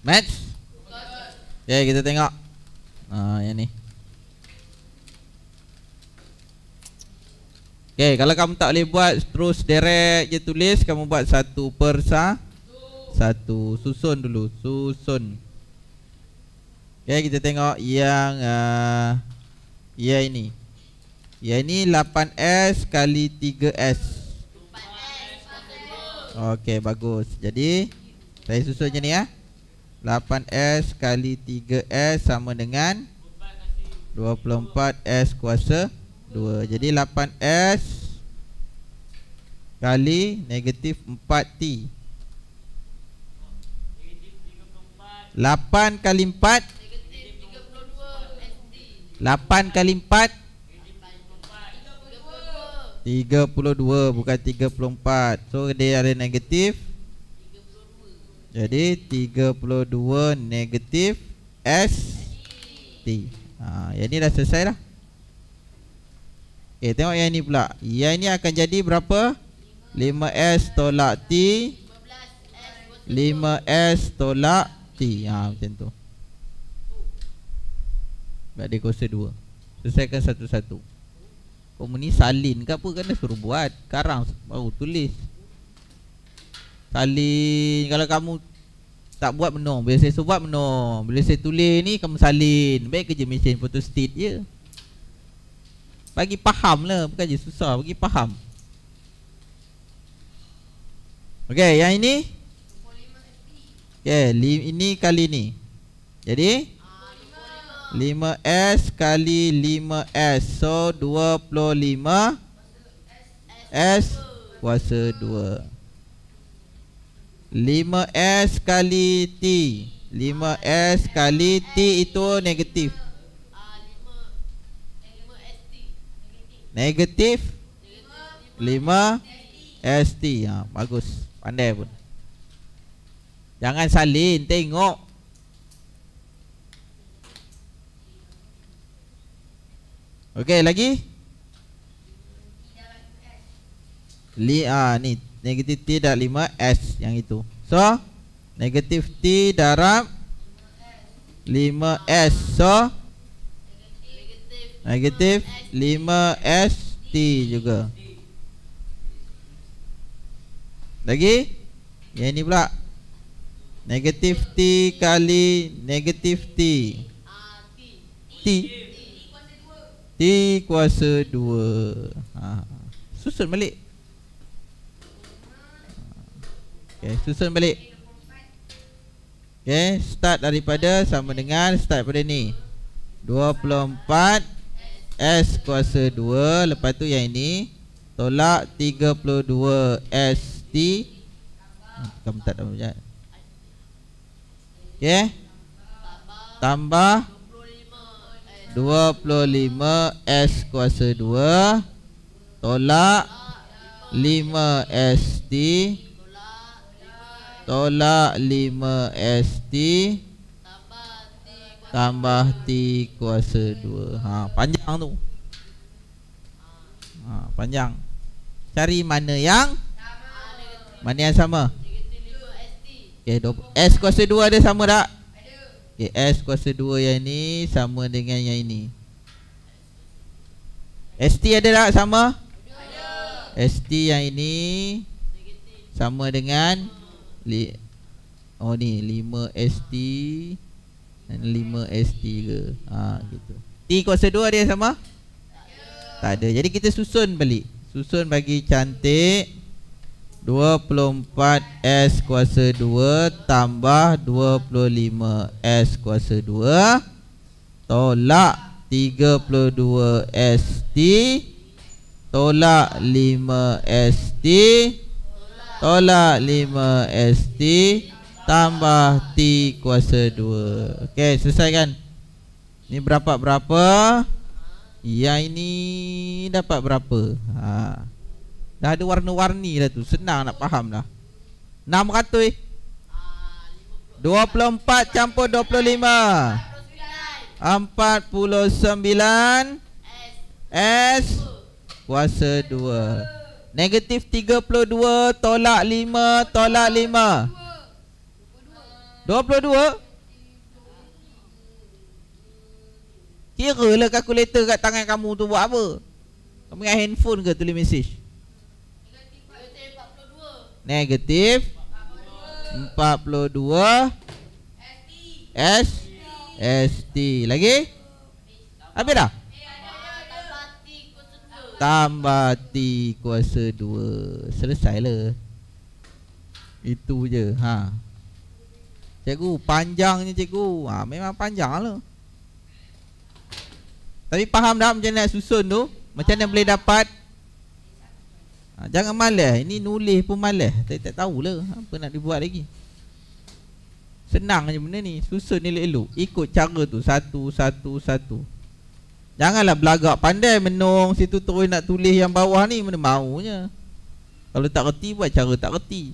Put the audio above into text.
Match? Okay, kita tengok. Ah, yang ni. Okay, kalau kamu tak boleh buat terus direct je tulis, kamu buat satu per sa satu. Susun dulu, susun. Okay, kita tengok yang uh, yang ini. Yang ini 8S kali 3S. Okay, bagus. Jadi, saya susun je ni ya. 8S kali 3S sama dengan 24S kuasa 2 Jadi 8S Kali negatif 4T 8 kali 4 8 kali 4 32 bukan 34 So dia ada negatif Jadi 32 negatif S T. Ha, Yang ni dah selesai dah. Okay tengok yang ni pula. Yang ni akan jadi berapa? 5S tolak T. 5S tolak T. Ha, Macam tu. Tak ada kuasa 2 Selesaikan satu-satu. Kamu ni salin ke apa Kena suruh buat? Karang baru tulis Salin. Kalau kamu Tak buat menung. Bila saya buat menung. Bila saya tulis ni Kamu salin. Baik kerja mesin photostat je. Bagi faham lah. Bukan je susah Bagi faham. Okay yang ini? Okay ini kali ni. Jadi? 5S kali 5S So 25 S. Kuasa 2 5S kali T. 5S kali T itu negatif. Negatif? 5 ST ha, Bagus. Pandai pun. Jangan salin Tengok. Okey lagi? Li ah ni negatif T darab 5 S yang itu. So negatif T darab 5 S. So negatif 5 S T juga. Lagi Yang ni pula Negatif T kali negatif T T T kuasa 2 ha. Susun balik Okay, susun balik. Okay, start daripada sama dengan Start pada ni. 24 S kuasa 2 Lepas tu yang ini Tolak 32 ST Kamu tak tahu sekejap. Okay Tambah 25 S kuasa 2 Tolak 5 ST Tolak 5 ST Tambah T kuasa 2 ha, Panjang tu. Ha, Panjang. Cari mana yang? Mana yang sama? Okay, S kuasa 2 ada sama tak? Okay, S kuasa 2 yang ni sama dengan yang ini. ST ada tak sama? ST yang ini sama dengan li Oh ni 5 ST dan 5 ST ke? Ha gitu. T kuasa 2 ada sama? Tak ada. Jadi kita susun balik. Susun bagi cantik. 24S kuasa 2 tambah 25S kuasa 2 Tolak 32ST Tolak 5ST Tolak 5ST Tambah T kuasa 2 Okey selesai kan Ni berapa-berapa Yang ini dapat berapa? Haa Dah ada warna-warni dah tu. Senang nak faham dah. 600 24 campur 25 49 S. Kuasa 2 Negatif 32 Tolak 5 Tolak 5 22 Kira lah kalkulator kat tangan kamu tu buat apa? Kamu ingat handphone ke tulis mesej? Negatif 42 S ST Lagi? Habis dah Tambah T kuasa 2 Selesai lah Itu je. Ha. Cikgu panjangnya cikgu. Ha, Memang panjang lah Tapi faham dah macam nak susun tu? Macam mana boleh dapat? Ha, Jangan malas. Ini nulis pun malas. Tak, tak tahulah Apa nak dibuat lagi. Senang je benda ni. Susun elok-elok. Ikut cara tu. Satu Satu Satu Janganlah belagak pandai menung situ terus nak tulis yang bawah ni mana maunya. Kalau tak reti buat cara tak reti.